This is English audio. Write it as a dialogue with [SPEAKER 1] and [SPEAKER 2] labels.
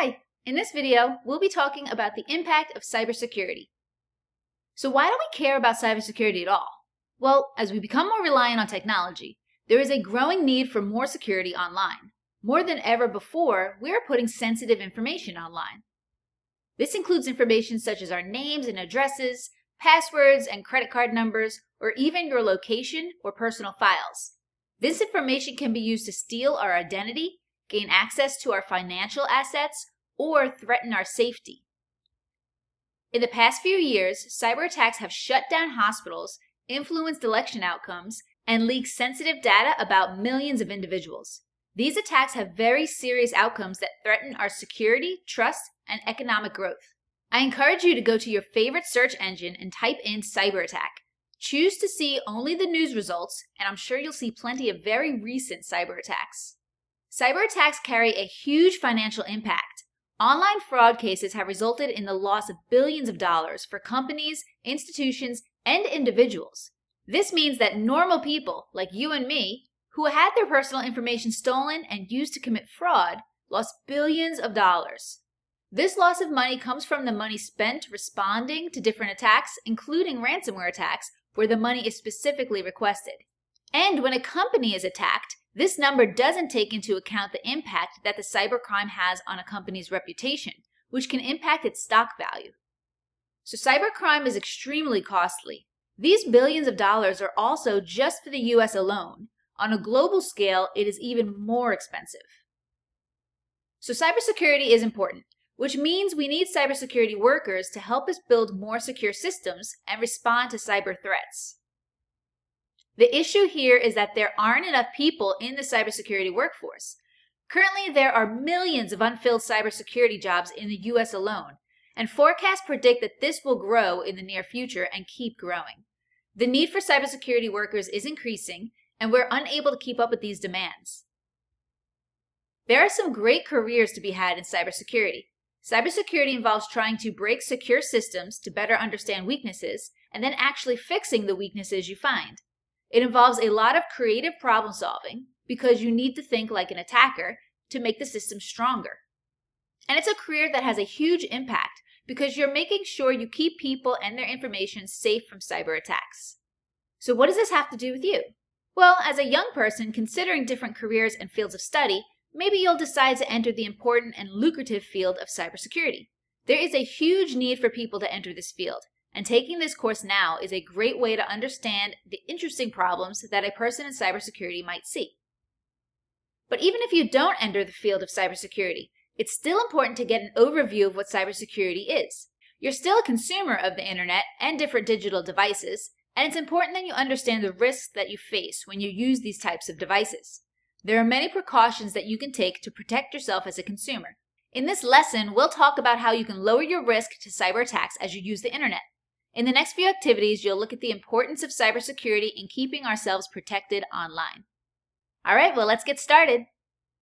[SPEAKER 1] Hi! In this video, we'll be talking about the impact of cybersecurity. So why do we care about cybersecurity at all? Well, as we become more reliant on technology, there is a growing need for more security online. More than ever before, we are putting sensitive information online. This includes information such as our names and addresses, passwords and credit card numbers, or even your location or personal files. This information can be used to steal our identity gain access to our financial assets, or threaten our safety. In the past few years, cyber attacks have shut down hospitals, influenced election outcomes, and leaked sensitive data about millions of individuals. These attacks have very serious outcomes that threaten our security, trust, and economic growth. I encourage you to go to your favorite search engine and type in cyber attack. Choose to see only the news results, and I'm sure you'll see plenty of very recent cyber attacks. Cyber attacks carry a huge financial impact. Online fraud cases have resulted in the loss of billions of dollars for companies, institutions, and individuals. This means that normal people, like you and me, who had their personal information stolen and used to commit fraud, lost billions of dollars. This loss of money comes from the money spent responding to different attacks, including ransomware attacks, where the money is specifically requested. And when a company is attacked, this number doesn't take into account the impact that the cybercrime has on a company's reputation, which can impact its stock value. So cybercrime is extremely costly. These billions of dollars are also just for the US alone. On a global scale, it is even more expensive. So cybersecurity is important, which means we need cybersecurity workers to help us build more secure systems and respond to cyber threats. The issue here is that there aren't enough people in the cybersecurity workforce. Currently, there are millions of unfilled cybersecurity jobs in the US alone, and forecasts predict that this will grow in the near future and keep growing. The need for cybersecurity workers is increasing, and we're unable to keep up with these demands. There are some great careers to be had in cybersecurity. Cybersecurity involves trying to break secure systems to better understand weaknesses and then actually fixing the weaknesses you find. It involves a lot of creative problem solving because you need to think like an attacker to make the system stronger. And it's a career that has a huge impact because you're making sure you keep people and their information safe from cyber attacks. So, what does this have to do with you? Well, as a young person considering different careers and fields of study, maybe you'll decide to enter the important and lucrative field of cybersecurity. There is a huge need for people to enter this field, and taking this course now is a great way to understand the interesting problems that a person in cybersecurity might see. But even if you don't enter the field of cybersecurity, it's still important to get an overview of what cybersecurity is. You're still a consumer of the internet and different digital devices, and it's important that you understand the risks that you face when you use these types of devices. There are many precautions that you can take to protect yourself as a consumer. In this lesson, we'll talk about how you can lower your risk to cyber attacks as you use the internet. In the next few activities, you'll look at the importance of cybersecurity in keeping ourselves protected online. All right, well, let's get started.